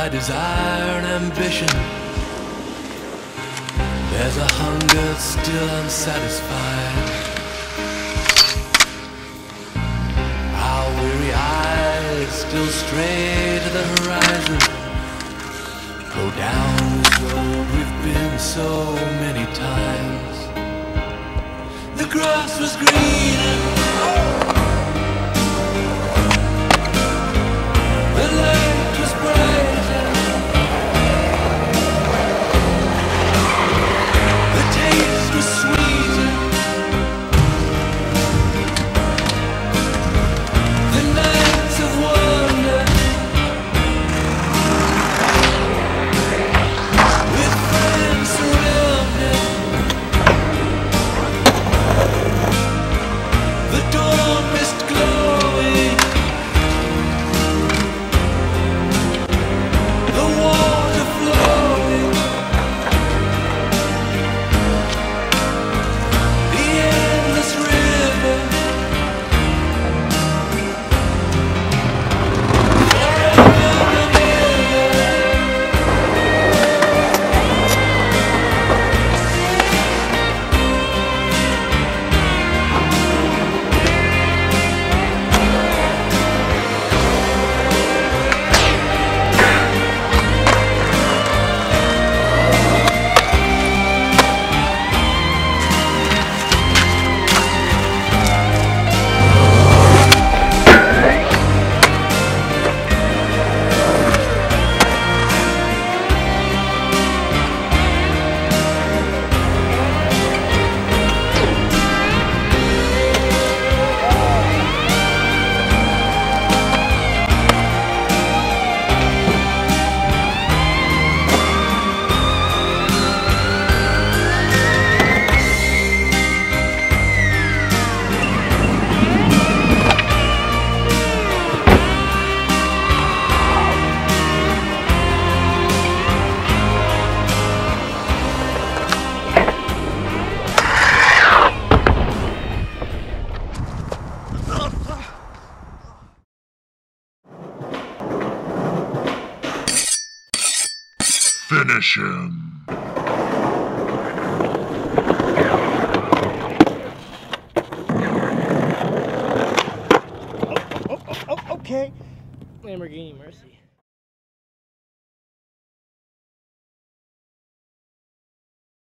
by desire and ambition. There's a hunger still unsatisfied. Our weary eyes still stray to the horizon. Go down this road we've been so many times. The grass was green. Finish him. Oh, oh, oh, oh, okay. Lamborghini Mercy.